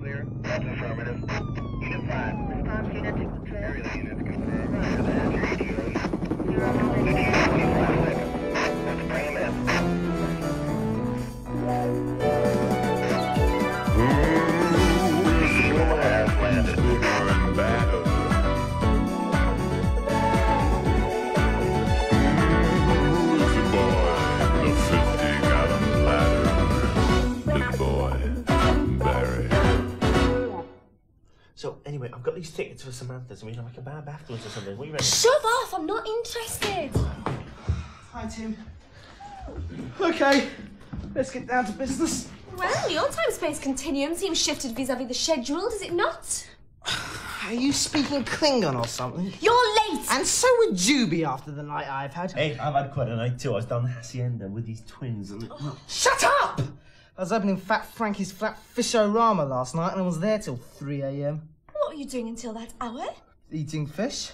clear. That's affirmative. So anyway, I've got these tickets for Samantha's, and we can have like a bath afterwards or something. What are you ready? Shove off! I'm not interested. Hi, Tim. Okay, let's get down to business. Well, your time space continuum seems shifted vis a vis the schedule, does it not? Are you speaking Klingon or something? You're late! And so would you be after the night I've had. Hey, I've had quite a night too. I was down the hacienda with these twins, and oh, Shut up! I was opening Fat Frankie's Flat Fish-O-Rama last night and I was there till 3 a.m. What were you doing until that hour? Eating fish.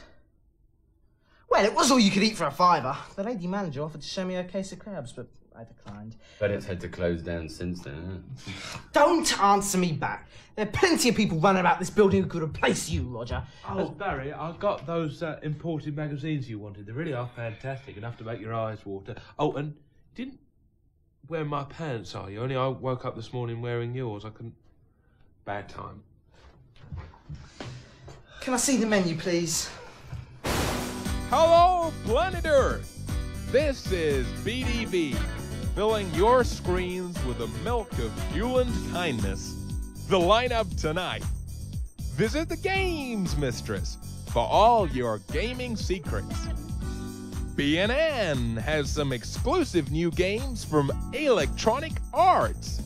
Well, it was all you could eat for a fiver. The lady manager offered to show me her case of crabs, but I declined. But it's had to close down since then. Don't answer me back. There are plenty of people running about this building who could replace you, Roger. Oh, Barry, I got those uh, imported magazines you wanted. They really are fantastic, enough to make your eyes water. Oh, and didn't wear my pants, are you? Only I woke up this morning wearing yours. I couldn't. Bad time. Can I see the menu, please? Hello, planet Earth! This is BTV, filling your screens with the milk of Hewland kindness. The lineup tonight. Visit the Games Mistress for all your gaming secrets. BNN has some exclusive new games from Electronic Arts.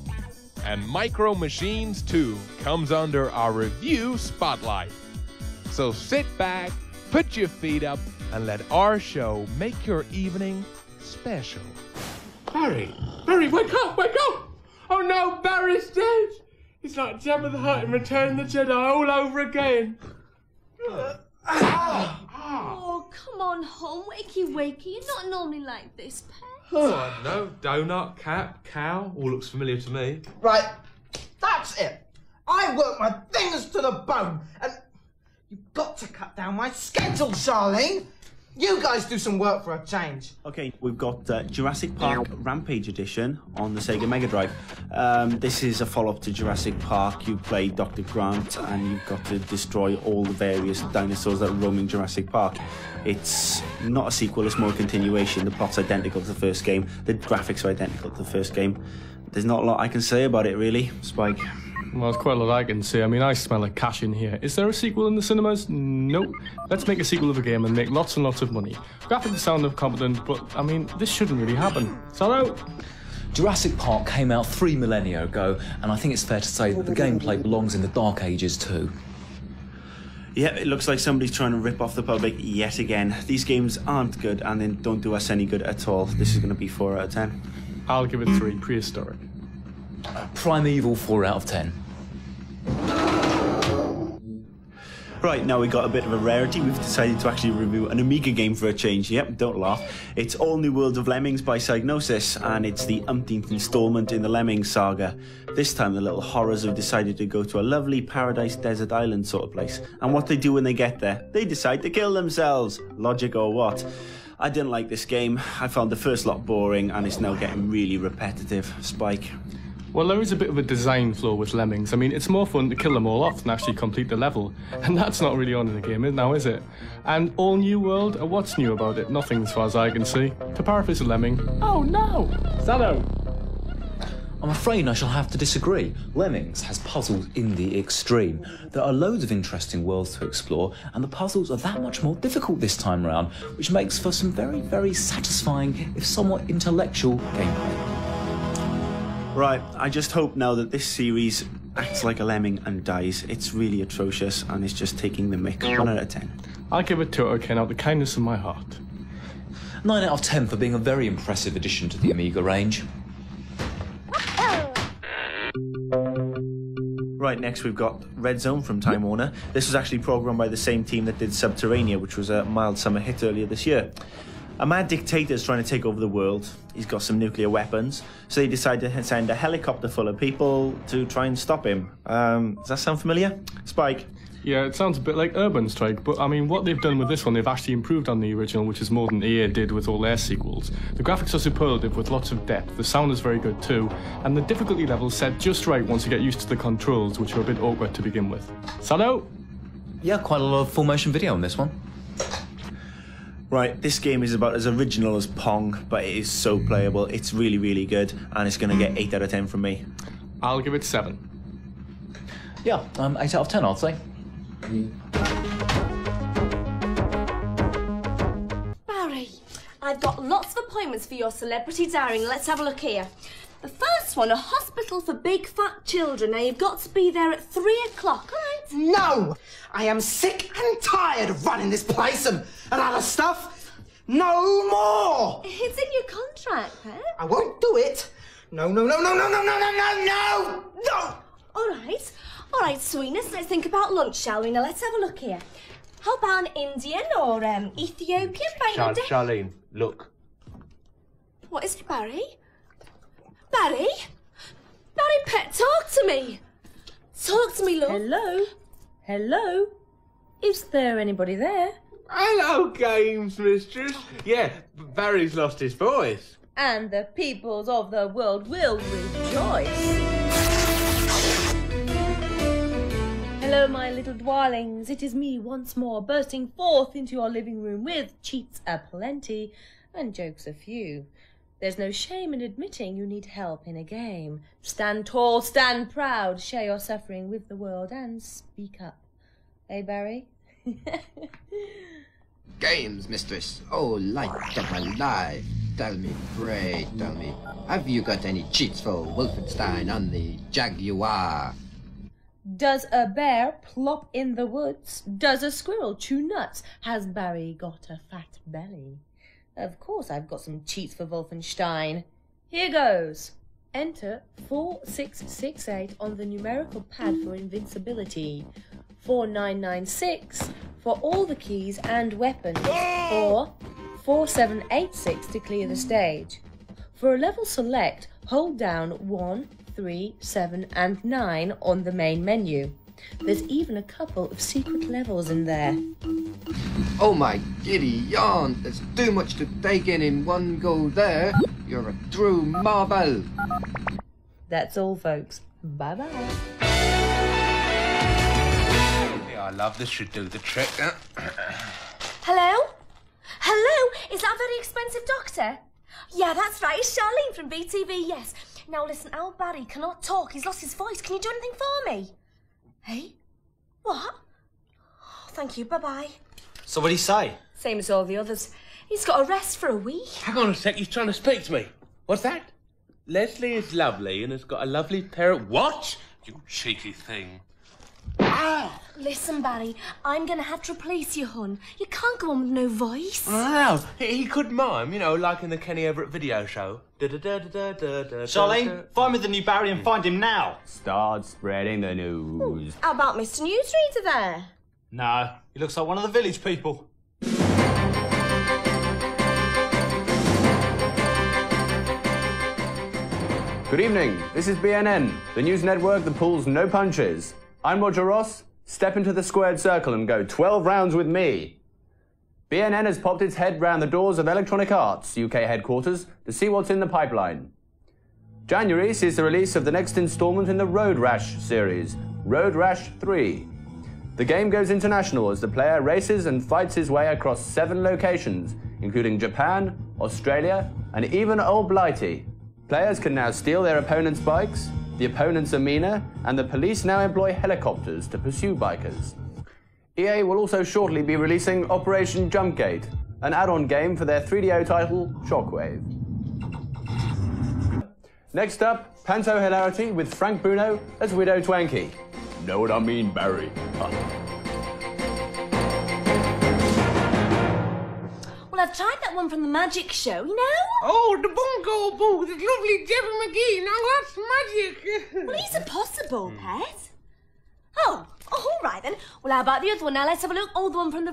And Micro Machines 2 comes under our review spotlight. So sit back, put your feet up, and let our show make your evening special. Barry! Barry, wake up! Wake up! Oh no, Barry's dead! It's like Jabba the Hutt in Return of the Jedi all over again. Oh, come on, home, wakey wakey. You're not normally like this, pet. Oh, no, donut, cat, cow, all looks familiar to me. Right, that's it. I work my fingers to the bone, and you've got to cut down my schedule, Charlene. You guys do some work for a change. Okay, we've got uh, Jurassic Park Rampage Edition on the Sega Mega Drive. Um, this is a follow up to Jurassic Park. You play Dr. Grant and you've got to destroy all the various dinosaurs that are roaming Jurassic Park. It's not a sequel, it's more a continuation. The plot's identical to the first game, the graphics are identical to the first game. There's not a lot I can say about it, really. Spike. Well, there's quite a lot I can see. I mean, I smell a cash in here. Is there a sequel in the cinemas? No. Let's make a sequel of a game and make lots and lots of money. Graphics sound of competent, but I mean, this shouldn't really happen. Hello? Jurassic Park came out three millennia ago, and I think it's fair to say that the gameplay belongs in the Dark Ages too. Yeah, it looks like somebody's trying to rip off the public yet again. These games aren't good and they don't do us any good at all. This is going to be 4 out of 10. I'll give it three. Prehistoric. Primeval, four out of ten. Right, now we've got a bit of a rarity. We've decided to actually review an Amiga game for a change. Yep, don't laugh. It's All New Worlds of Lemmings by Psygnosis, and it's the umpteenth installment in the Lemmings saga. This time, the little horrors have decided to go to a lovely paradise desert island sort of place. And what they do when they get there? They decide to kill themselves. Logic or what? I didn't like this game. I found the first lot boring, and it's now getting really repetitive. Spike. Well, there is a bit of a design flaw with lemmings. I mean, it's more fun to kill them all off than actually complete the level. And that's not really on in the game now, is it? And all new world, uh, what's new about it? Nothing as far as I can see. To paraphrase a lemming, oh no! Zano! I'm afraid I shall have to disagree. Lemmings has puzzles in the extreme. There are loads of interesting worlds to explore, and the puzzles are that much more difficult this time round, which makes for some very, very satisfying, if somewhat intellectual, gameplay. Right, I just hope now that this series acts like a lemming and dies. It's really atrocious, and it's just taking the mick. 1 out of 10. I'll give it to okay out of the kindness of my heart. 9 out of 10 for being a very impressive addition to the Amiga range. Right, next we've got Red Zone from Time Warner. This was actually programmed by the same team that did Sub-Terrania, which was a mild summer hit earlier this year. A mad dictator is trying to take over the world. He's got some nuclear weapons, so they decide to send a helicopter full of people to try and stop him. Um, does that sound familiar? Spike. Yeah, it sounds a bit like Urban Strike, but I mean, what they've done with this one, they've actually improved on the original, which is more than EA did with all their sequels. The graphics are superlative with lots of depth, the sound is very good too, and the difficulty level's set just right once you get used to the controls, which are a bit awkward to begin with. Sado? Yeah, quite a lot of full motion video on this one. Right, this game is about as original as Pong, but it is so playable. It's really, really good, and it's going to get 8 out of 10 from me. I'll give it 7. Yeah, um, 8 out of 10, I'd say. Barry, I've got lots of appointments for your celebrity diary. Let's have a look here. The first one, a hospital for big fat children. Now you've got to be there at three o'clock, all right? No! I am sick and tired of running this place and, and other stuff. No more! It's in your contract, Pet. I won't do it. No, no, no, no, no, no, no, no, no, no! No! All right. All right, sweetness, let's think about lunch, shall we? Now let's have a look here. How about an Indian or um, Ethiopian? Right, now, Char- de- Charlene, look. What is it, Barry? Barry? Barry Pet, talk to me. Talk to me, love. Hello? Hello? Is there anybody there? Hello, games mistress. Yeah, Barry's lost his voice. And the peoples of the world will rejoice. Hello, my little dwellings. It is me once more, bursting forth into your living room with cheats aplenty and jokes a few. There's no shame in admitting you need help in a game. Stand tall, stand proud, share your suffering with the world, and speak up. Eh, Barry? Games, mistress. Oh, light of my life. Tell me, pray tell me, have you got any cheats for Wolfenstein on the Jaguar? Does a bear plop in the woods? Does a squirrel chew nuts? Has Barry got a fat belly? Of course, I've got some cheats for Wolfenstein. Here goes. Enter 4668 on the numerical pad for invincibility. 4996 for all the keys and weapons. Or 4786 to clear the stage. For a level select, hold down 1, 3, 7, and 9 on the main menu. There's even a couple of secret levels in there. Oh my giddy yarn, there's too much to take in in one go there. You're a true marvel. That's all, folks. Bye bye. Yeah, I love this. Should do the trick. Hello? Hello? Is that a very expensive doctor? Yeah, that's right. It's Charlene from BTV, yes. Now listen, Al Barry cannot talk. He's lost his voice. Can you do anything for me? Hey? What? Oh, thank you. Bye bye. So what do you say? Same as all the others. He's got a rest for a week. Hang on a sec. He's trying to speak to me. What's that? Leslie is lovely and has got a lovely pair of what? You cheeky thing. Ah! Listen, Barry, I'm going to have to replace you, hun. You can't go on with no voice. No, no, no. He, he could mime, you know, like in the Kenny Everett video show. Charlene, find me the new Barry and find him now. Start spreading the news. How about Mr. Newsreader there? No, he looks like one of the village people. Good evening. This is BNN, the news network that pulls no punches. I'm Roger Ross. Step into the squared circle and go 12 rounds with me. BNN has popped its head round the doors of Electronic Arts UK headquarters to see what's in the pipeline. January sees the release of the next installment in the Road Rash series, Road Rash 3. The game goes international as the player races and fights his way across seven locations, including Japan, Australia, and even Old Blighty. Players can now steal their opponent's bikes, the opponent's Amina, and the police now employ helicopters to pursue bikers. EA will also shortly be releasing Operation Jumpgate, an add-on game for their 3DO title, Shockwave. Next up, Panto Hilarity with Frank Bruno as Widow Twankey. Know what I mean, Barry? I've tried that one from the magic show, you know? Oh, the bongo boo, the lovely Debbie McGee. Now that's magic. Well, he's impossible, Pet. Oh, oh, all right then. Well, how about the other one? Now let's have a look. Oh, the one from the